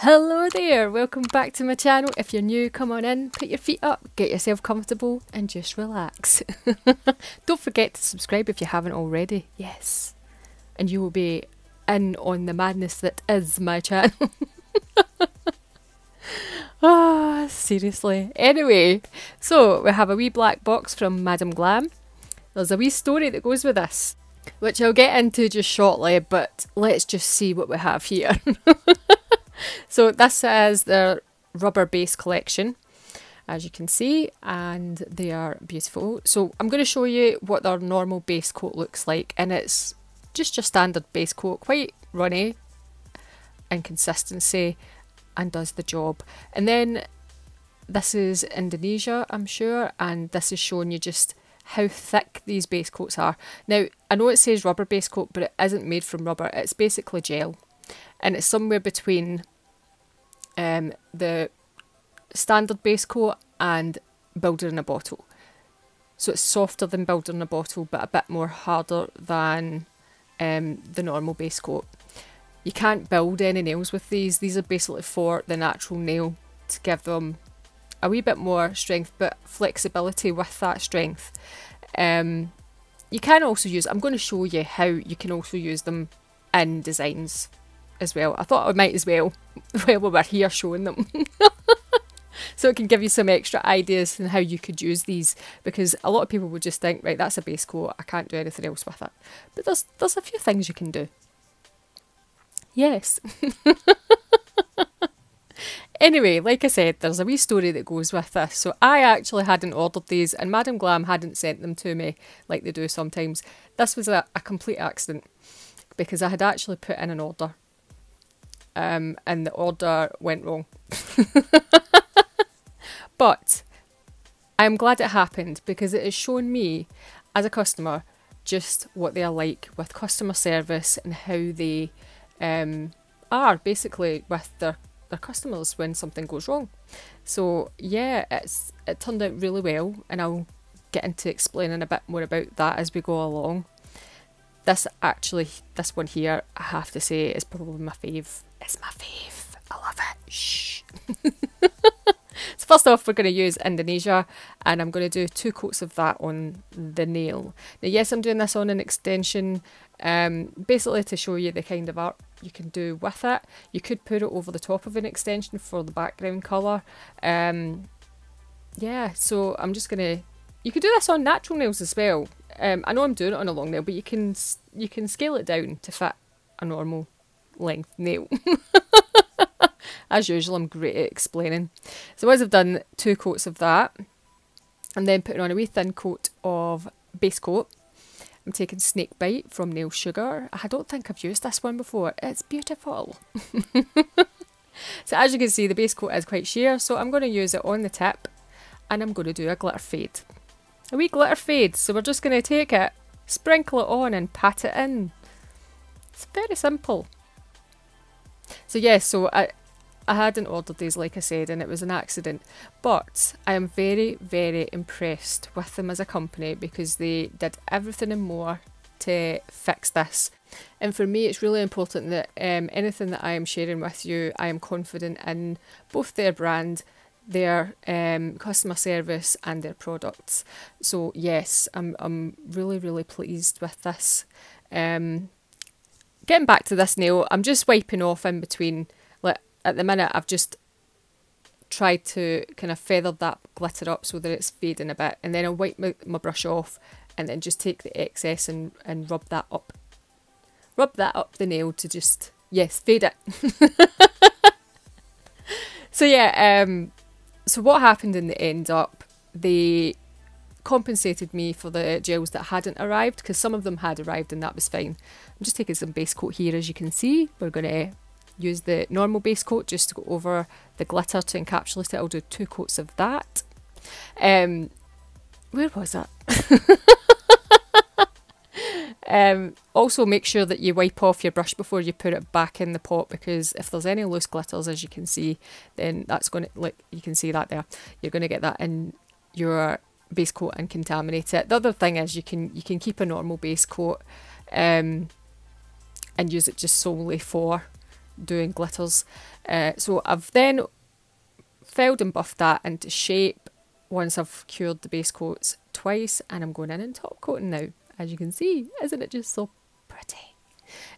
Hello there, welcome back to my channel. If you're new, come on in, put your feet up, get yourself comfortable and just relax. Don't forget to subscribe if you haven't already, yes. And you will be in on the madness that is my channel. Ah, oh, seriously. Anyway, so we have a wee black box from Madam Glam. There's a wee story that goes with this, which I'll get into just shortly, but let's just see what we have here. so this is the rubber base collection as you can see and they are beautiful. So I'm going to show you what their normal base coat looks like and it's just your standard base coat quite runny and consistency and does the job. And then this is Indonesia I'm sure and this is showing you just how thick these base coats are. Now I know it says rubber base coat but it isn't made from rubber. It's basically gel and it's somewhere between um, the standard base coat and builder in a bottle. So it's softer than builder in a bottle, but a bit more harder than um, the normal base coat. You can't build any nails with these. These are basically for the natural nail to give them a wee bit more strength, but flexibility with that strength. Um, you can also use, I'm going to show you how you can also use them in designs as well. I thought I might as well while we were here showing them. so it can give you some extra ideas on how you could use these because a lot of people would just think, right, that's a base coat, I can't do anything else with it. But there's there's a few things you can do. Yes. anyway, like I said, there's a wee story that goes with this. So I actually hadn't ordered these and Madam Glam hadn't sent them to me like they do sometimes. This was a, a complete accident because I had actually put in an order um, and the order went wrong. but I'm glad it happened because it has shown me as a customer just what they are like with customer service and how they um, are basically with their, their customers when something goes wrong. So yeah, it's it turned out really well and I'll get into explaining a bit more about that as we go along. This actually, this one here, I have to say, is probably my fave. It's my fave. I love it. Shh. so first off, we're going to use Indonesia, and I'm going to do two coats of that on the nail. Now, yes, I'm doing this on an extension, um, basically to show you the kind of art you can do with it. You could put it over the top of an extension for the background colour. Um, yeah, so I'm just going to... You could do this on natural nails as well. Um, I know I'm doing it on a long nail, but you can you can scale it down to fit a normal length nail. As usual, I'm great at explaining. So as I've done two coats of that, and then putting on a wee thin coat of base coat. I'm taking Snake Bite from Nail Sugar. I don't think I've used this one before. It's beautiful. so as you can see, the base coat is quite sheer, so I'm going to use it on the tip, and I'm going to do a glitter fade a wee glitter fade. So we're just going to take it, sprinkle it on and pat it in. It's very simple. So yes, yeah, so I, I hadn't ordered these like I said and it was an accident. But I am very, very impressed with them as a company because they did everything and more to fix this. And for me, it's really important that um, anything that I am sharing with you, I am confident in both their brand their um, customer service and their products. So yes, I'm I'm really really pleased with this. Um, getting back to this nail, I'm just wiping off in between. Like at the minute, I've just tried to kind of feather that glitter up so that it's fading a bit, and then I'll wipe my, my brush off, and then just take the excess and and rub that up, rub that up the nail to just yes fade it. so yeah, um, so what happened in the end up, they compensated me for the gels that hadn't arrived because some of them had arrived and that was fine. I'm just taking some base coat here as you can see. We're going to use the normal base coat just to go over the glitter to encapsulate it. I'll do two coats of that. Um, where was that? Um, also make sure that you wipe off your brush before you put it back in the pot because if there's any loose glitters as you can see then that's going to like you can see that there you're going to get that in your base coat and contaminate it. The other thing is you can you can keep a normal base coat um, and use it just solely for doing glitters. Uh, so I've then filled and buffed that into shape once I've cured the base coats twice and I'm going in and top coating now as you can see isn't it just so pretty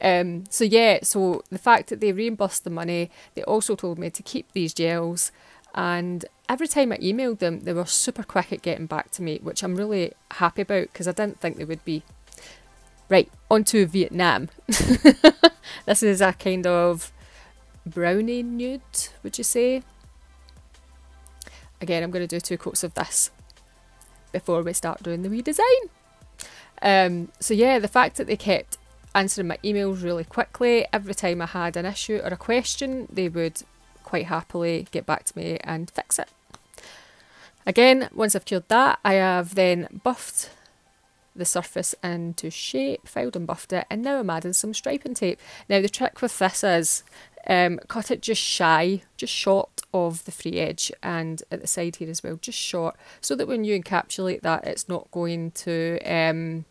um, so yeah so the fact that they reimbursed the money they also told me to keep these gels and every time I emailed them they were super quick at getting back to me which I'm really happy about because I didn't think they would be right on to Vietnam this is a kind of brownie nude would you say Again, I'm going to do two coats of this before we start doing the redesign. Um, so yeah, the fact that they kept answering my emails really quickly, every time I had an issue or a question, they would quite happily get back to me and fix it. Again, once I've cured that, I have then buffed the surface into shape, filed and buffed it, and now I'm adding some striping tape. Now the trick with this is um, cut it just shy, just short of the free edge and at the side here as well, just short, so that when you encapsulate that, it's not going to um,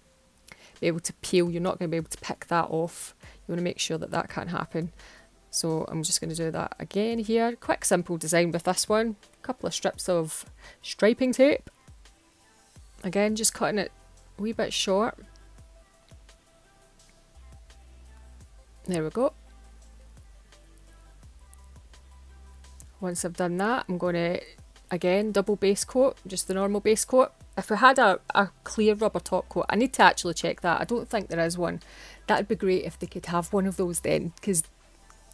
be able to peel. You're not going to be able to pick that off. You want to make sure that that can't happen. So I'm just going to do that again here. Quick, simple design with this one. A couple of strips of striping tape. Again, just cutting it a wee bit short. There we go. Once I've done that, I'm going to, again, double base coat, just the normal base coat. If we had a, a clear rubber top coat, I need to actually check that. I don't think there is one. That'd be great if they could have one of those then, because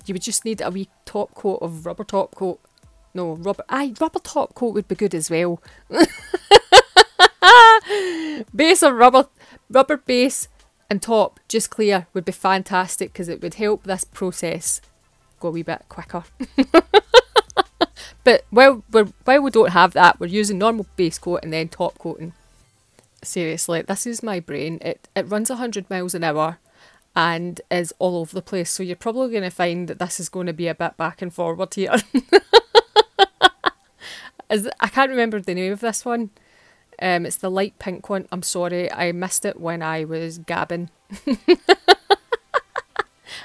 you would just need a wee top coat of rubber top coat. No, rubber. Aye, rubber top coat would be good as well. base of rubber, rubber base and top, just clear, would be fantastic because it would help this process go a wee bit quicker. But while, while we don't have that, we're using normal base coat and then top coating. Seriously, this is my brain. It, it runs 100 miles an hour and is all over the place. So you're probably going to find that this is going to be a bit back and forward here. is, I can't remember the name of this one. Um, it's the light pink one. I'm sorry, I missed it when I was gabbing.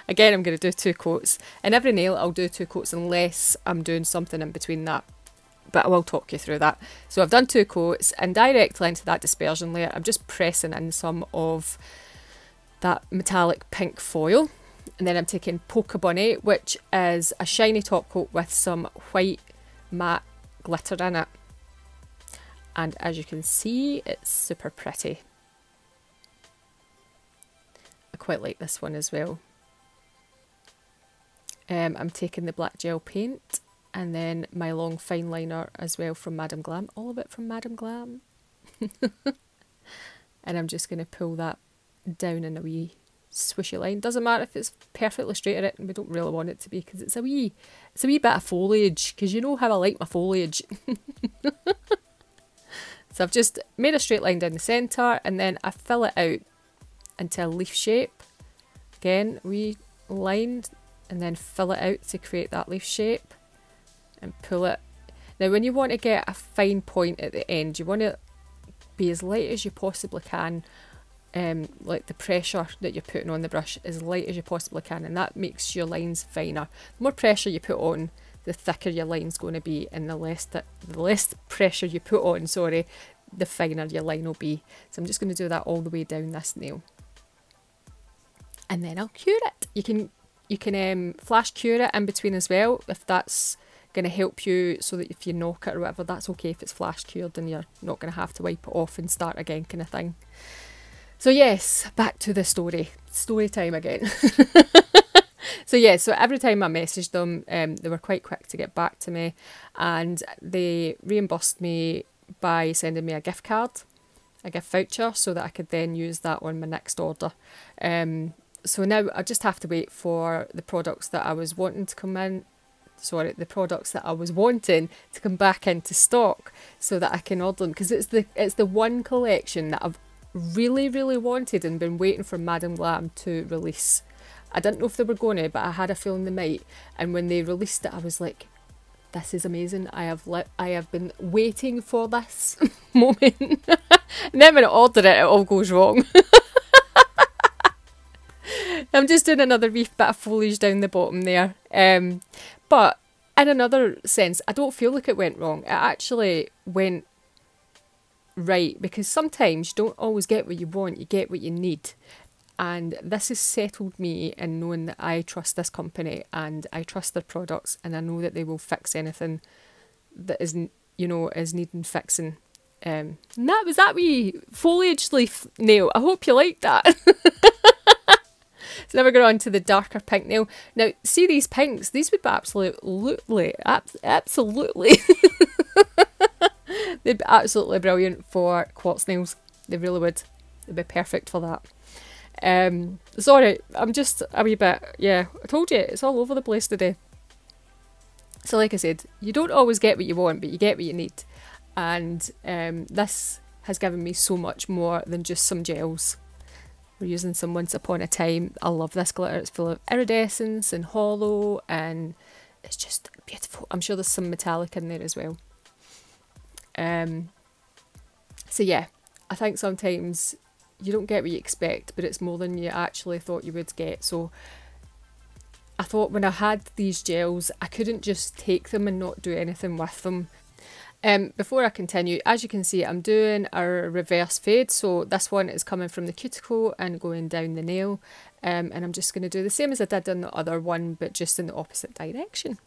Again, I'm going to do two coats. In every nail, I'll do two coats unless I'm doing something in between that. But I will talk you through that. So I've done two coats and directly into that dispersion layer, I'm just pressing in some of that metallic pink foil. And then I'm taking Polka Bunny, which is a shiny top coat with some white matte glitter in it. And as you can see, it's super pretty. I quite like this one as well. Um, I'm taking the black gel paint and then my long fine liner as well from Madam Glam. All of it from Madam Glam. and I'm just going to pull that down in a wee swishy line. Doesn't matter if it's perfectly straight at it, we don't really want it to be because it's a wee, it's a wee bit of foliage. Because you know how I like my foliage. so I've just made a straight line down the centre, and then I fill it out into a leaf shape. Again, we lined and then fill it out to create that leaf shape and pull it. Now when you want to get a fine point at the end, you want to be as light as you possibly can, um, like the pressure that you're putting on the brush as light as you possibly can and that makes your lines finer. The more pressure you put on, the thicker your line's going to be and the less, that, the less pressure you put on, sorry, the finer your line will be. So I'm just going to do that all the way down this nail. And then I'll cure it. You can you can um, flash cure it in between as well if that's going to help you so that if you knock it or whatever, that's okay if it's flash cured and you're not going to have to wipe it off and start again kind of thing. So yes, back to the story. Story time again. so yeah, so every time I messaged them, um, they were quite quick to get back to me and they reimbursed me by sending me a gift card, a gift voucher, so that I could then use that on my next order. Um, so now I just have to wait for the products that I was wanting to come in sorry the products that I was wanting to come back into stock so that I can order them because it's the it's the one collection that I've really really wanted and been waiting for Madam Glam to release. I didn't know if they were going to but I had a feeling they might. And when they released it I was like this is amazing. I have I have been waiting for this moment. And then when I order it it all goes wrong. I'm just doing another wee bit of foliage down the bottom there. Um, but in another sense, I don't feel like it went wrong. It actually went right because sometimes you don't always get what you want, you get what you need. And this has settled me in knowing that I trust this company and I trust their products and I know that they will fix anything that isn't, you know, is needing fixing. Um, and that was that wee foliage leaf nail. I hope you liked that. So now we're going on to the darker pink nail. Now, see these pinks? These would be absolutely, absolutely, they'd be absolutely brilliant for quartz nails. They really would. They'd be perfect for that. Um, sorry, I'm just a wee bit, yeah, I told you, it's all over the place today. So like I said, you don't always get what you want, but you get what you need. And um, this has given me so much more than just some gels. We're using some Once Upon a Time. I love this glitter. It's full of iridescence and hollow and it's just beautiful. I'm sure there's some metallic in there as well. Um, so yeah, I think sometimes you don't get what you expect, but it's more than you actually thought you would get. So I thought when I had these gels, I couldn't just take them and not do anything with them. Um, before I continue, as you can see, I'm doing a reverse fade. So this one is coming from the cuticle and going down the nail. Um, and I'm just going to do the same as I did on the other one, but just in the opposite direction.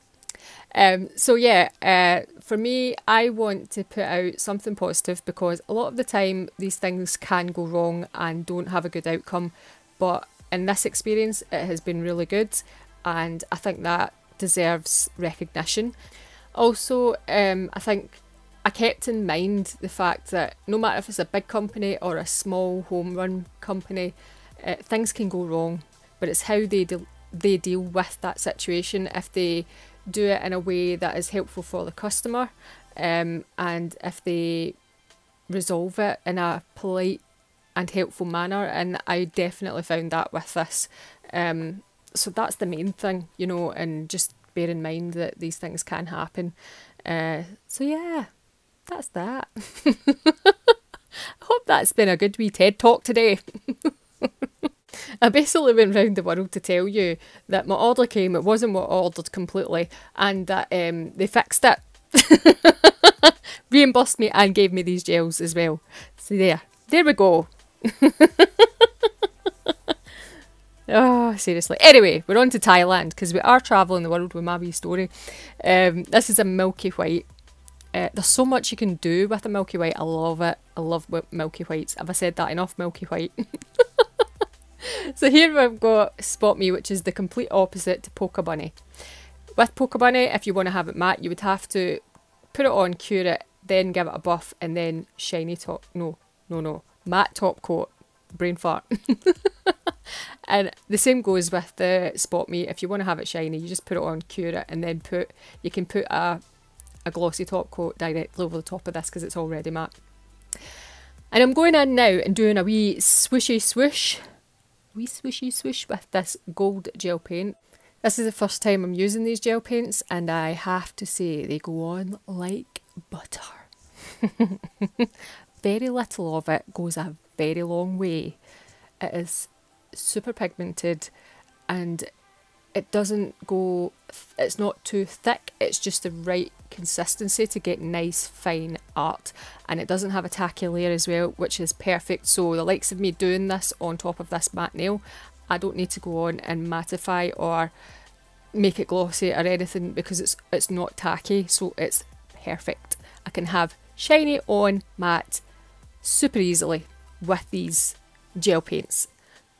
Um, so yeah, uh, for me, I want to put out something positive because a lot of the time these things can go wrong and don't have a good outcome. But in this experience, it has been really good. And I think that deserves recognition. Also, um, I think I kept in mind the fact that no matter if it's a big company or a small home run company, uh, things can go wrong, but it's how they they deal with that situation. If they do it in a way that is helpful for the customer, um, and if they resolve it in a polite and helpful manner, and I definitely found that with this. Um, so that's the main thing, you know, and just bear in mind that these things can happen. Uh, so yeah, that's that. I hope that's been a good wee TED talk today. I basically went round the world to tell you that my order came, it wasn't what I ordered completely, and that um, they fixed it. Reimbursed me and gave me these gels as well. So there, there we go. Oh, seriously. Anyway, we're on to Thailand because we are travelling the world with my wee story. Um, this is a Milky White. Uh, there's so much you can do with a Milky White. I love it. I love Milky Whites. Have I said that enough? Milky White. so here we've got Spot Me, which is the complete opposite to Polka Bunny. With Polka Bunny, if you want to have it matte, you would have to put it on, cure it, then give it a buff, and then shiny top. No, no, no. Matte top coat. Brain fart. and the same goes with the spot me. If you want to have it shiny, you just put it on, cure it, and then put you can put a a glossy top coat directly over the top of this because it's already matte. And I'm going in now and doing a wee swishy swish, wee swishy swish with this gold gel paint. This is the first time I'm using these gel paints and I have to say they go on like butter. very little of it goes a very long way. It is super pigmented and it doesn't go it's not too thick it's just the right consistency to get nice fine art and it doesn't have a tacky layer as well which is perfect so the likes of me doing this on top of this matte nail I don't need to go on and mattify or make it glossy or anything because it's it's not tacky so it's perfect I can have shiny on matte super easily with these gel paints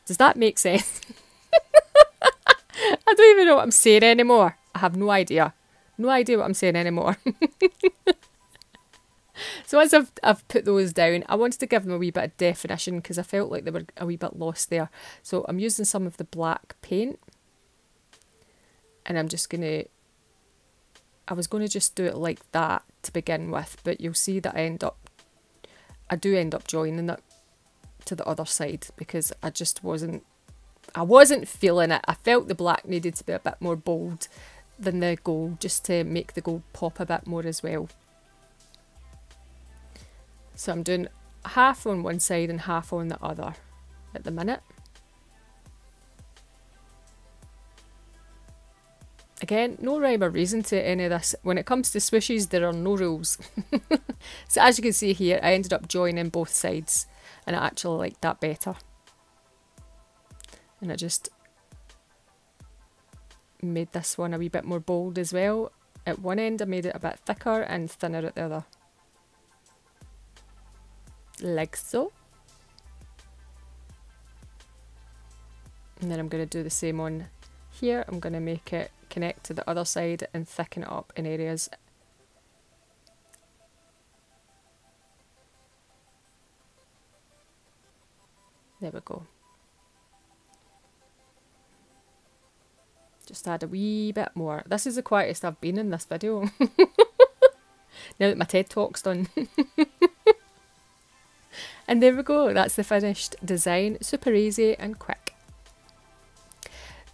does that make sense? I don't even know what I'm saying anymore. I have no idea. No idea what I'm saying anymore. so as I've, I've put those down, I wanted to give them a wee bit of definition because I felt like they were a wee bit lost there. So I'm using some of the black paint. And I'm just going to... I was going to just do it like that to begin with, but you'll see that I end up... I do end up joining it to the other side because I just wasn't I wasn't feeling it. I felt the black needed to be a bit more bold than the gold just to make the gold pop a bit more as well. So I'm doing half on one side and half on the other at the minute. Again, no rhyme or reason to any of this. When it comes to swishes, there are no rules. so as you can see here, I ended up joining both sides and I actually liked that better. And I just made this one a wee bit more bold as well. At one end I made it a bit thicker and thinner at the other. Like so. And then I'm going to do the same on here. I'm going to make it connect to the other side and thicken it up in areas. There we go. Just add a wee bit more. This is the quietest I've been in this video. now that my TED Talk's done. and there we go, that's the finished design. Super easy and quick.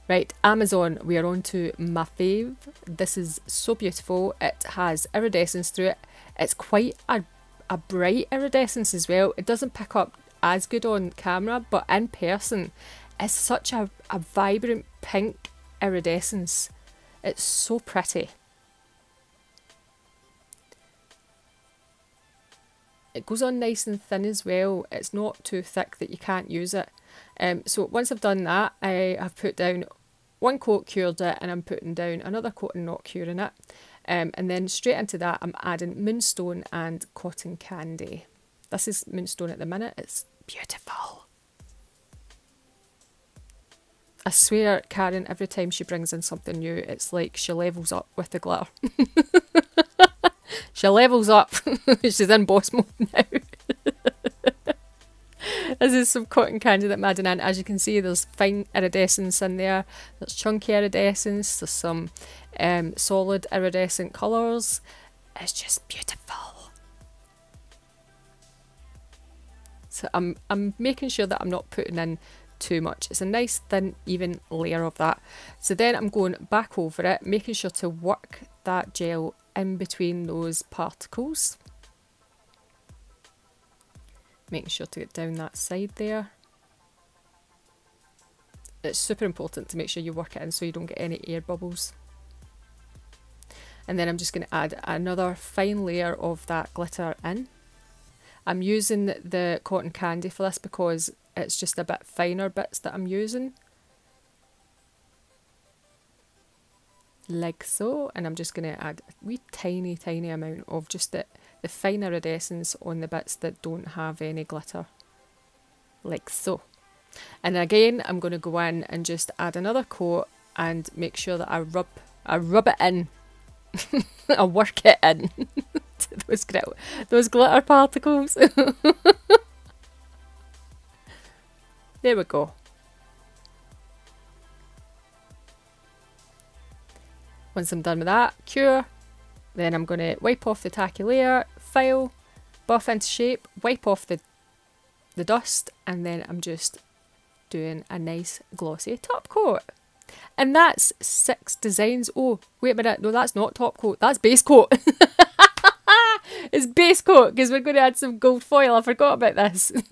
Right, Amazon, we are on to my fave. This is so beautiful. It has iridescence through it. It's quite a, a bright iridescence as well. It doesn't pick up as good on camera, but in person, it's such a, a vibrant pink iridescence. It's so pretty. It goes on nice and thin as well. It's not too thick that you can't use it. Um, so once I've done that, I have put down one coat cured it and I'm putting down another coat and not curing it. Um, and then straight into that I'm adding moonstone and cotton candy. This is moonstone at the minute, it's beautiful. I swear Karen, every time she brings in something new, it's like she levels up with the glitter. she levels up. She's in boss mode now. this is some cotton candy that I'm. As you can see, there's fine iridescence in there. There's chunky iridescence. There's some um, solid iridescent colours. It's just beautiful. So I'm I'm making sure that I'm not putting in too much. It's a nice thin even layer of that. So then I'm going back over it, making sure to work that gel in between those particles making sure to get down that side there. It's super important to make sure you work it in so you don't get any air bubbles. And then I'm just going to add another fine layer of that glitter in. I'm using the cotton candy for this because it's just a bit finer bits that I'm using. Like so, and I'm just going to add a wee tiny, tiny amount of just the the fine iridescence on the bits that don't have any glitter, like so. And again, I'm going to go in and just add another coat and make sure that I rub, I rub it in, I work it in those, those glitter particles. there we go. Once I'm done with that, cure, then I'm going to wipe off the tacky layer, file, buff into shape, wipe off the, the dust, and then I'm just doing a nice glossy top coat. And that's six designs. Oh, wait a minute. No, that's not top coat. That's base coat. it's base coat because we're going to add some gold foil. I forgot about this. and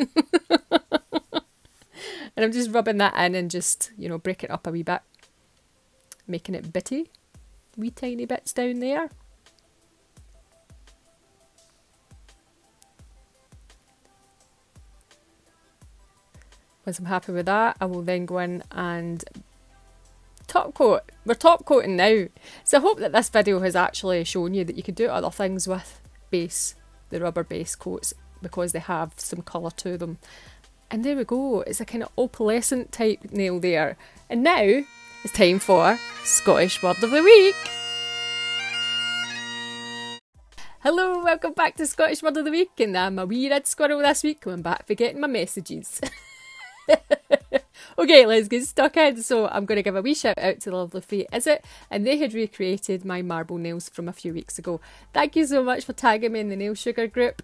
I'm just rubbing that in and just, you know, break it up a wee bit. Making it bitty. Wee tiny bits down there. Once I'm happy with that, I will then go in and top coat. We're top coating now. So I hope that this video has actually shown you that you can do other things with base, the rubber base coats, because they have some colour to them. And there we go, it's a kind of opalescent type nail there. And now it's time for Scottish Word of the Week. Hello, welcome back to Scottish Word of the Week, and I'm a wee red squirrel this week, coming back for getting my messages. okay, let's get stuck in. So I'm going to give a wee shout out to the lovely Faye Is it? and they had recreated my marble nails from a few weeks ago. Thank you so much for tagging me in the Nail Sugar group.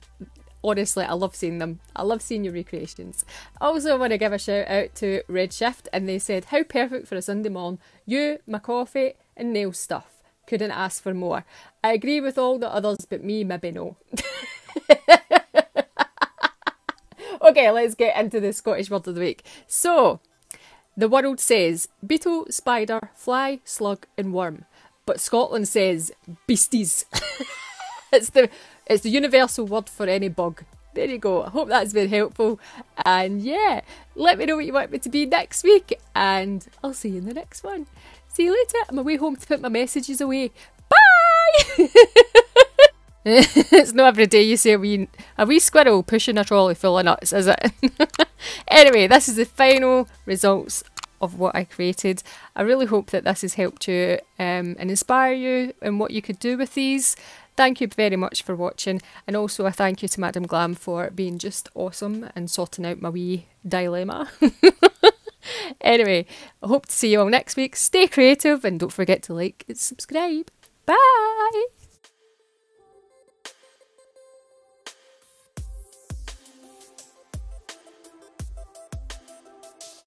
Honestly, I love seeing them. I love seeing your recreations. Also, I want to give a shout out to Redshift, and they said, How perfect for a Sunday morning. You, my coffee, and nail stuff. Couldn't ask for more. I agree with all the others, but me, maybe no. okay, let's get into the Scottish word of the week. So, the world says beetle, spider, fly, slug, and worm. but Scotland says beasties. it's the it's the universal word for any bug. There you go. I hope that's been helpful. And yeah, let me know what you want me to be next week, and I'll see you in the next one. See you later. I'm away home to put my messages away. Bye! it's not every day you see a wee, a wee squirrel pushing a trolley full of nuts, is it? anyway, this is the final results of what I created. I really hope that this has helped you um, and inspire you in what you could do with these. Thank you very much for watching, and also a thank you to Madam Glam for being just awesome and sorting out my wee dilemma. anyway, I hope to see you all next week. Stay creative and don't forget to like and subscribe. Bye!